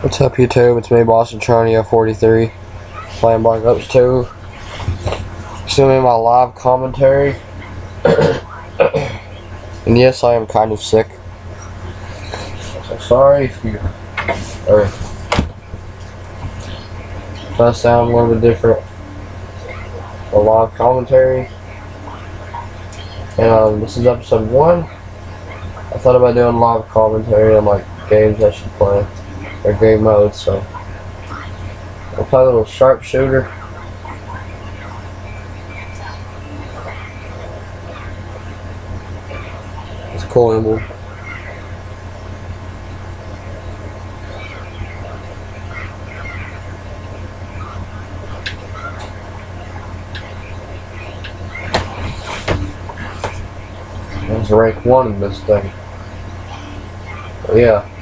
What's up YouTube? It's me Boston Charnio 43 playing Black Ops 2. Assuming my live commentary. and yes, I am kind of sick. So sorry if you or if I sound a little bit different. A live commentary. And um, this is episode one. I thought about doing live commentary on like games I should play or game mode, so I'll play a little sharpshooter. It's a cool emblem. There's rank one in this thing. But yeah.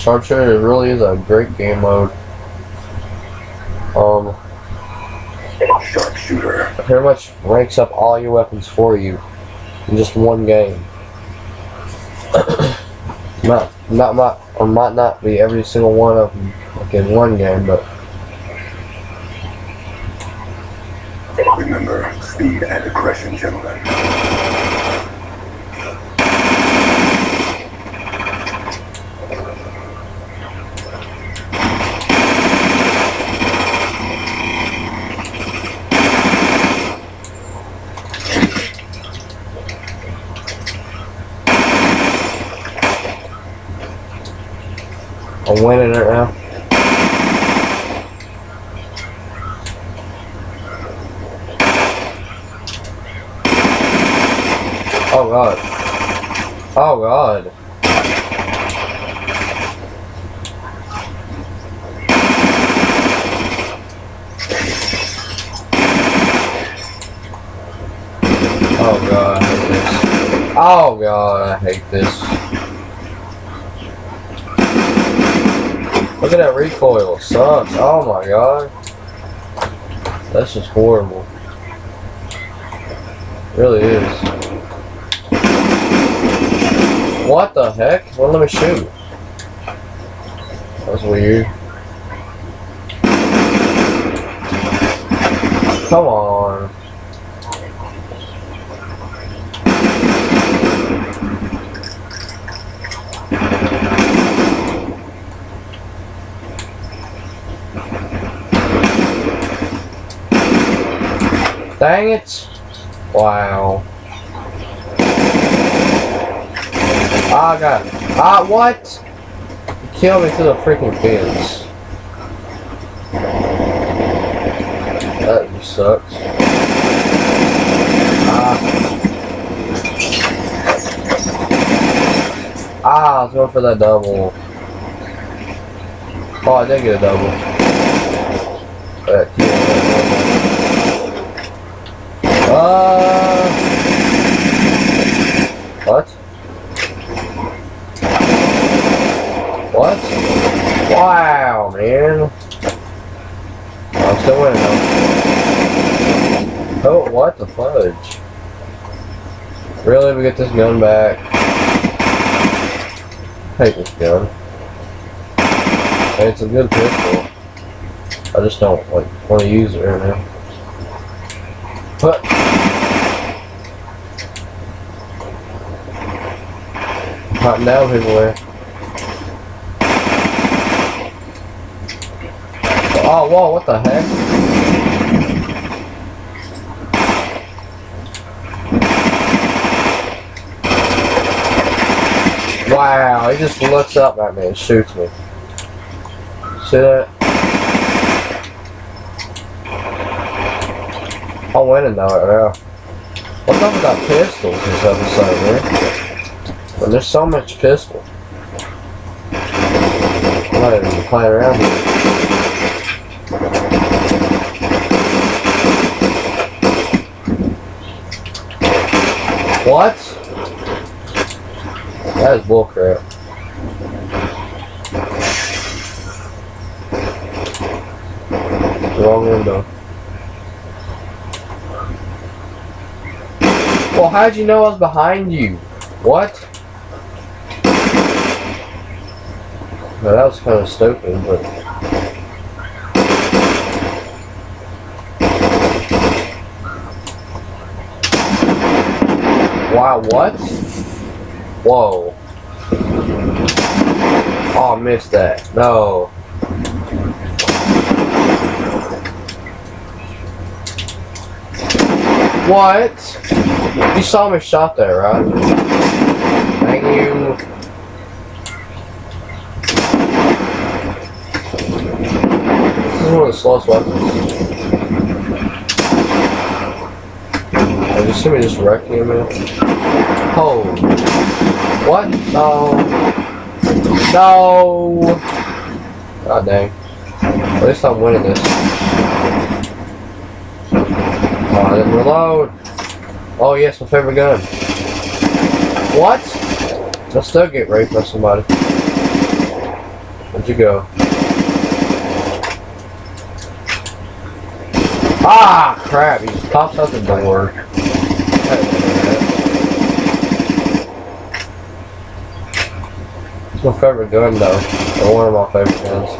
Sharpshooter really is a great game mode. Um, Sharpshooter. it pretty much ranks up all your weapons for you in just one game. not, not, might, or might not be every single one of them like in one game, but Remember, speed and aggression, gentlemen. I'm now. Oh god. Oh god. Oh god, I hate this. Oh god, I hate this. Look at that recoil, sucks. Oh my god. That's just horrible. It really is. What the heck? Well, let me shoot. That's weird. Come on. Dang it. Wow. Ah, God. Ah, what? You killed me through the freaking fence. That sucks. Ah. Ah, I was going for that double. Oh, I did get a double. That killed me. Uh. What? What? Wow, man. I'm still winning though. Oh, what the fudge? Really, we get this gun back? Take this gun. It's a good pistol. I just don't like want to use it right now. But Oh, whoa, what the heck? Wow, he just looks up at me and shoots me. See that? I'm winning now right now. What's up with that pistol this episode, man? When there's so much pistol. I'm not even playing around here. What? That is bullcrap. Wrong window. Well, how'd you know I was behind you? What? Now, that was kind of stupid, but. Wow, what? Whoa. Oh, I missed that. No. What? You saw me shot there, right? Thank you. This is one of the slowest weapons. I just see me just wrecking him. man. Oh. What? No. No. God dang. At least I'm winning this. Oh, I didn't reload. Oh yes, my favorite gun. What? I'll still get raped by somebody. Where'd you go? Ah, crap! He pops out the door. It's my favorite gun, though. Or one of my favorite guns.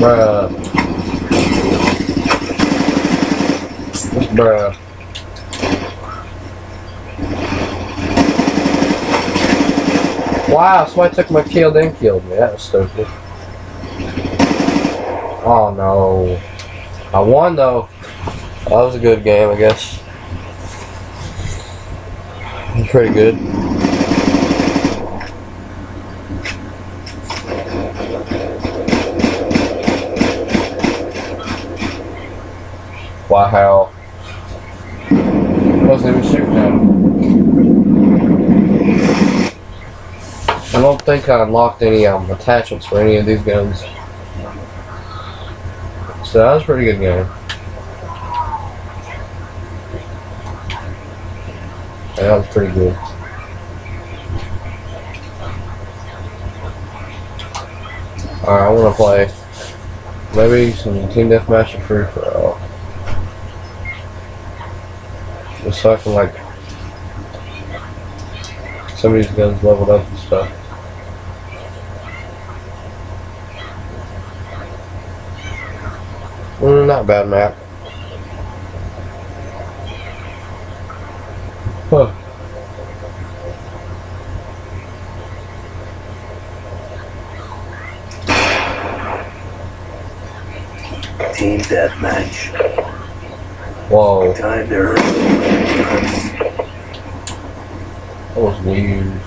Bruh. Bruh. Wow, somebody took my kill then killed me. That was stupid. Oh no. I won though. That was a good game, I guess. Pretty good. Wow. Wasn't even shooting at him. I don't think I unlocked any um, attachments for any of these guns. So that was a pretty good game. Yeah, that was pretty good. Alright, I want to play maybe some team deathmatch or free for all. Just so I can like some of these guns leveled up and stuff. Mm, not a bad map. Huh. Team deathmatch. Whoa, Time to earn. that was weird.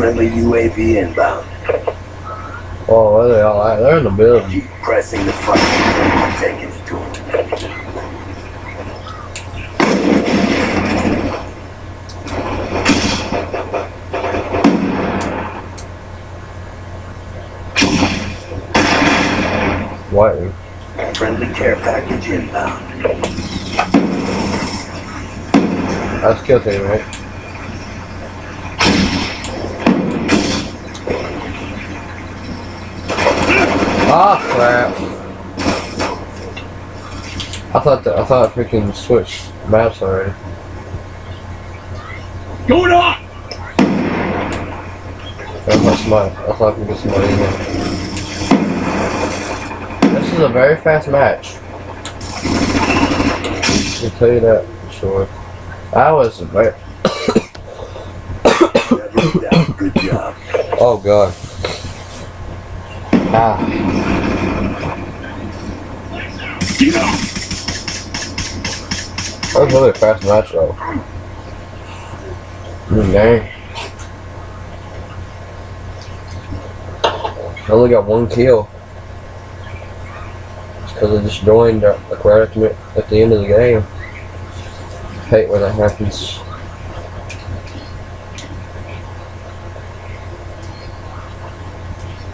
Friendly UAV inbound. Oh, Where they all at? They're in the building. Keep pressing the front. Taking it to him. Waiting. Friendly care package inbound. That's team, right? Ah, crap. I thought that I thought I freaking switched maps already. Going on! I thought somebody, I thought I could get somebody in there. This is a very fast match. I can tell you that for sure. That was very. Good job. Oh god. Ah. That was really a fast match though. Mm. I only got one kill. It's because I just joined uh, like right at the, at the end of the game. hate when that happens.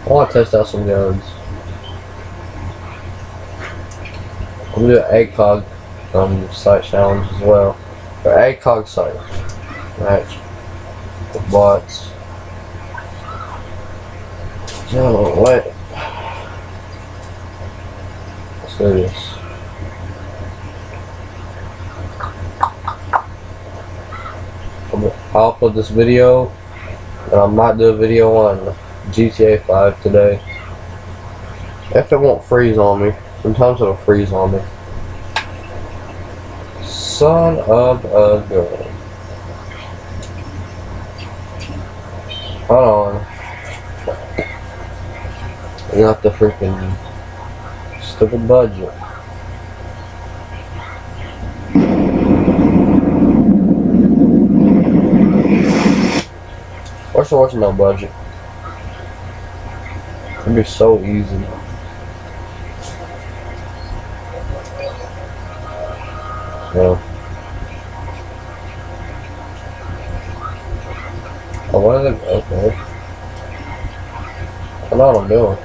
I want to test out some guns. I'm gonna do an ACOG um, sight challenge as well. Or ACOG sight match with bots. Oh, what? Let's do this. I'll upload this video, and I might do a video on GTA 5 today. If it won't freeze on me. Sometimes it'll freeze on me. Son of a gun. Hold on. I got the freaking stupid budget. What's the worst no budget? It'd be so easy. So. Oh, what is it? Okay. I know what I'm doing.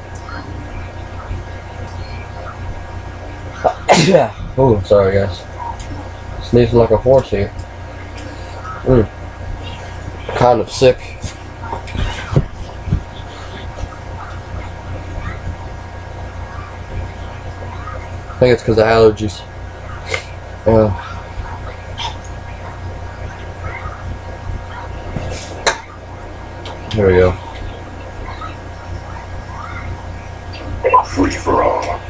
yeah. Oh, sorry guys. Sneezing like a horse here. Mm. Kind of sick. I think it's because of allergies. Yeah. Here we go. Free for all.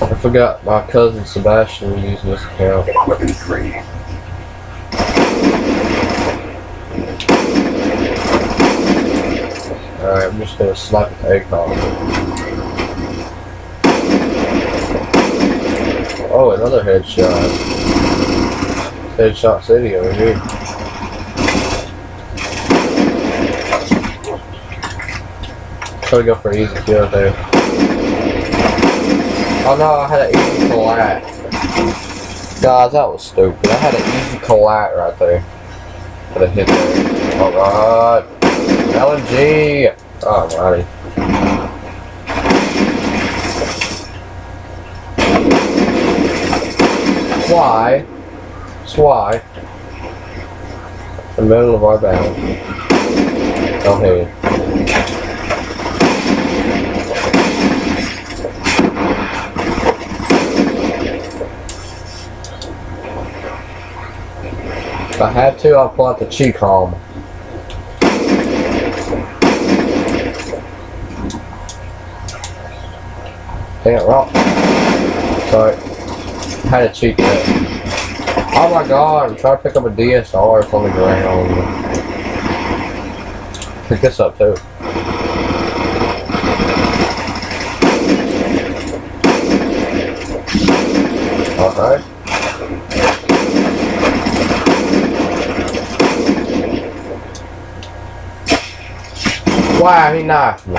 I forgot my cousin Sebastian was using this account. Alright, I'm just gonna slap with egg pop. Oh, another headshot. Headshot City over here. Try to go for an easy kill there. Oh no, I had an easy collat. Guys, that was stupid. I had an easy collat right there. Could have hit there. Oh god. LMG! Alrighty. Why? That's why. The middle of our battle. Go ahead. If I have to, I'll pull out the cheek home. Dang it. Sorry. Had a cheat there. Oh my god, I'm trying to pick up a DSR. On the ground. Pick this up too. Alright. Why he knifed me?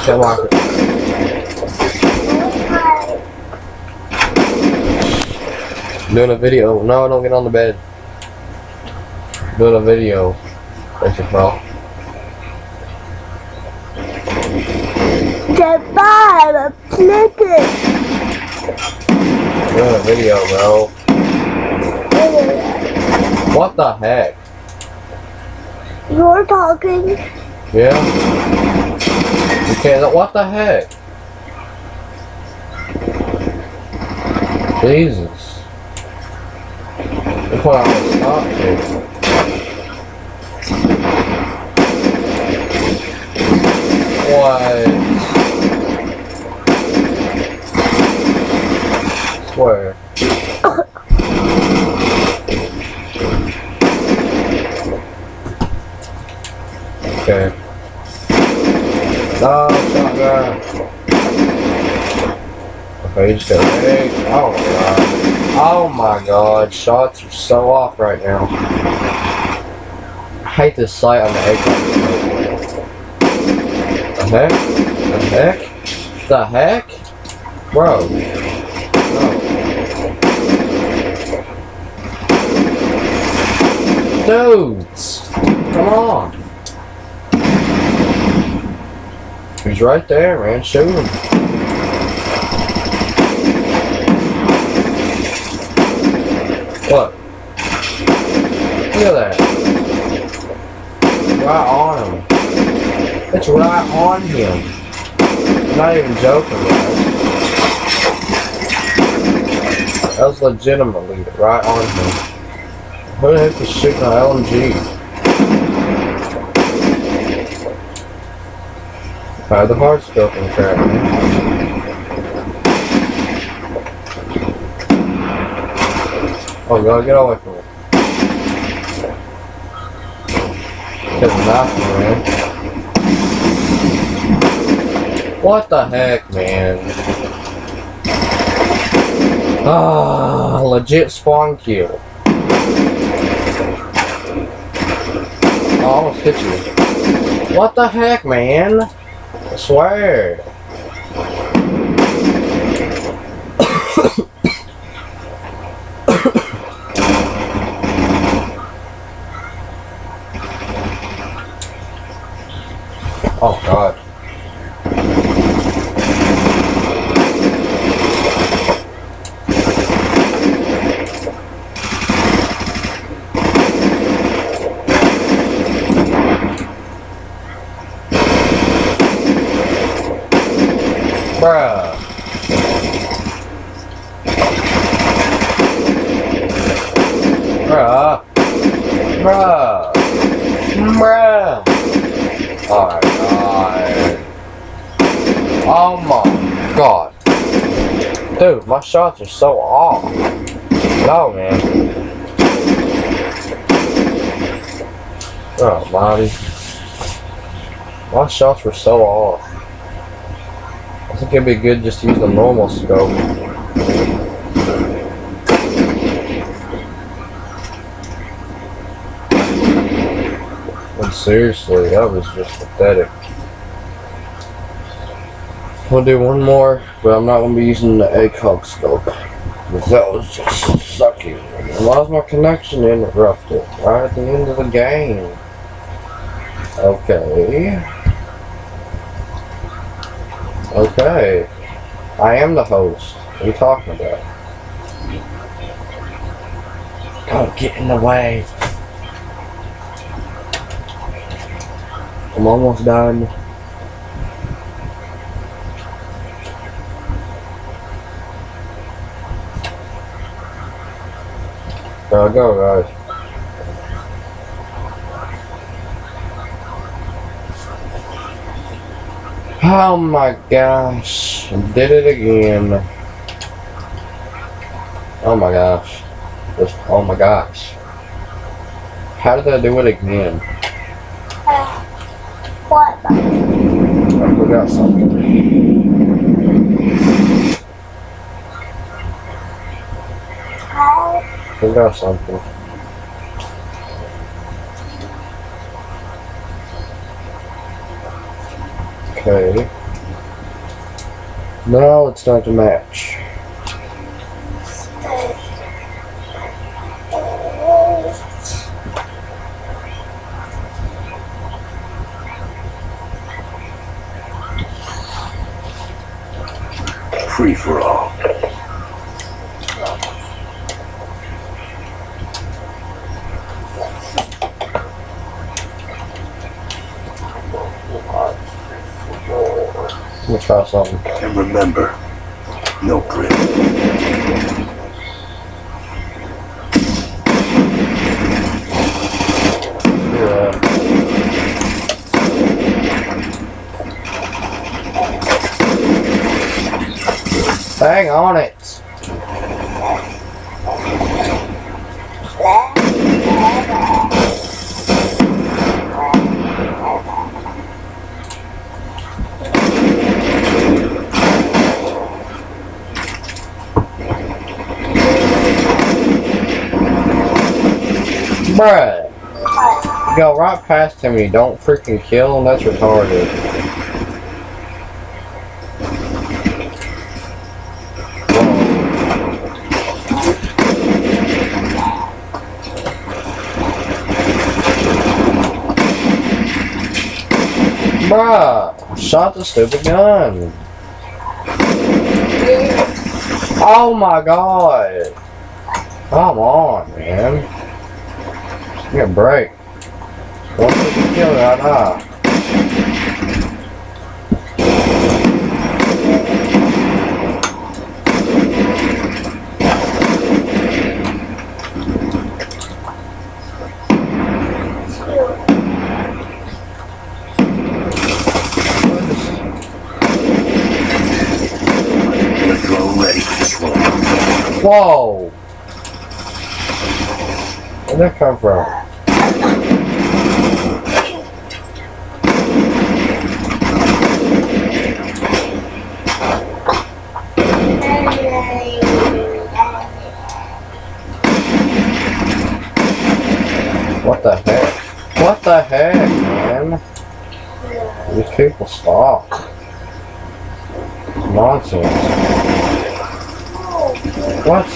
Can't walk it. Doing a video. No, don't get on the bed. Doing a video. Thank you, bro. Goodbye, flipping. Doing a video, bro. What the heck? You're talking. Yeah? Okay. What the heck? Jesus. Look what I was to. What? Swear. Okay. No, shotgun. Okay, you just got. Oh my god. Oh my god, shots are so off right now. I hate this sight on the egg. The heck? The heck? The heck? Bro. Dudes! Come on! He's right there, man. Shoot him. What? Feel that. Right on him. It's right on him. I'm not even joking, guys. That was legitimately right on him. Who the heck is shooting an LMG? Alright, uh, the hard scoping crap, man. Oh god, get away from me. Get nothing, man. What the heck, man? Ah, legit spawn kill. I almost hit you. What the heck, man? I swear. oh god. Bruh. Bruh. Bruh. Bruh. Oh god. Oh my god. Dude, my shots are so off. No, man. Oh, Bobby. My shots were so off. Think it'd be good just to use the normal scope. But seriously, that was just pathetic. We'll do one more, but I'm not going to be using the ACOG scope. Because that was just sucky. Why was my connection interrupted? Right at the end of the game. Okay. Okay. I am the host. What are you talking about? Don't get in the way. I'm almost done. There we go, guys. Oh my gosh. Did it again. Oh my gosh. Just, oh my gosh. How did I do it again? Uh, what? I forgot something. How? Forgot something. Okay. Now it's time to match. Free for all. Let me try something. And remember, no grit. Yeah. Hang on it. Bruh. You go right past him and you don't freaking kill him, that's retarded. Bruh, shot the stupid gun. Oh my god. Come on, man. Me a break. One. Killer drone ready. Whoa! Where'd that come from? What the heck? What the heck, man? These people stop. Nonsense. What?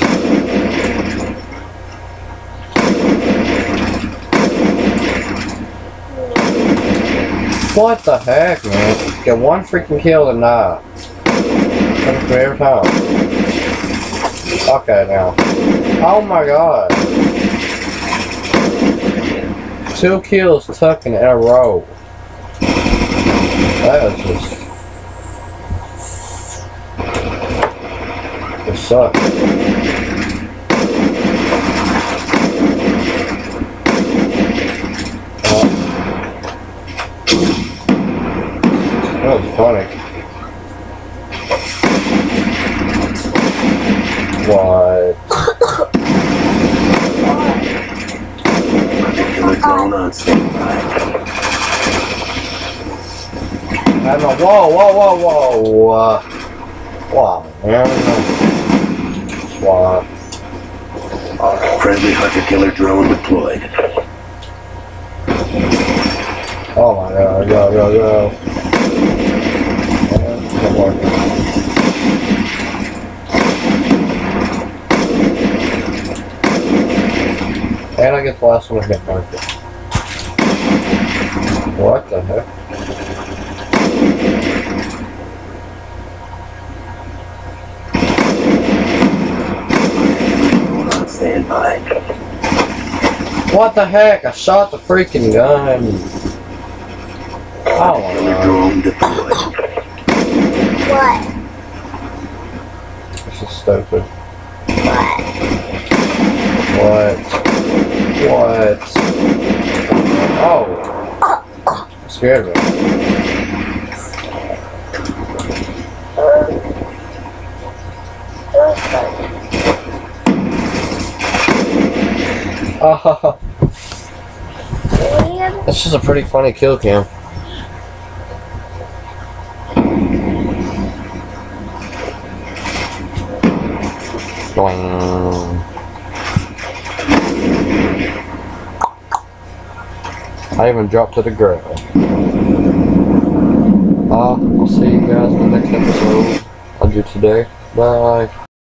What the heck, man? Get one freaking kill and uh, me every time. Okay, now. Oh my god. Two kills tucking in a row. That is just. It sucks. That was funny. What? Killer drone on standby. I know. Whoa, whoa, whoa, whoa. Wow, man. Wow. Friendly hunter killer drone deployed. Oh my god, go, go, go. And. And I get the last one to hitmarker. What the heck? Drone on standby. What the heck? I shot the freaking gun. Oh my Killer god. drone deployed. What? This is stupid. What? What? What? Oh. Scared. Oh, this is a pretty funny kill cam. I even dropped to the ground. Uh, I'll see you guys in the next episode. I'll do today. Bye.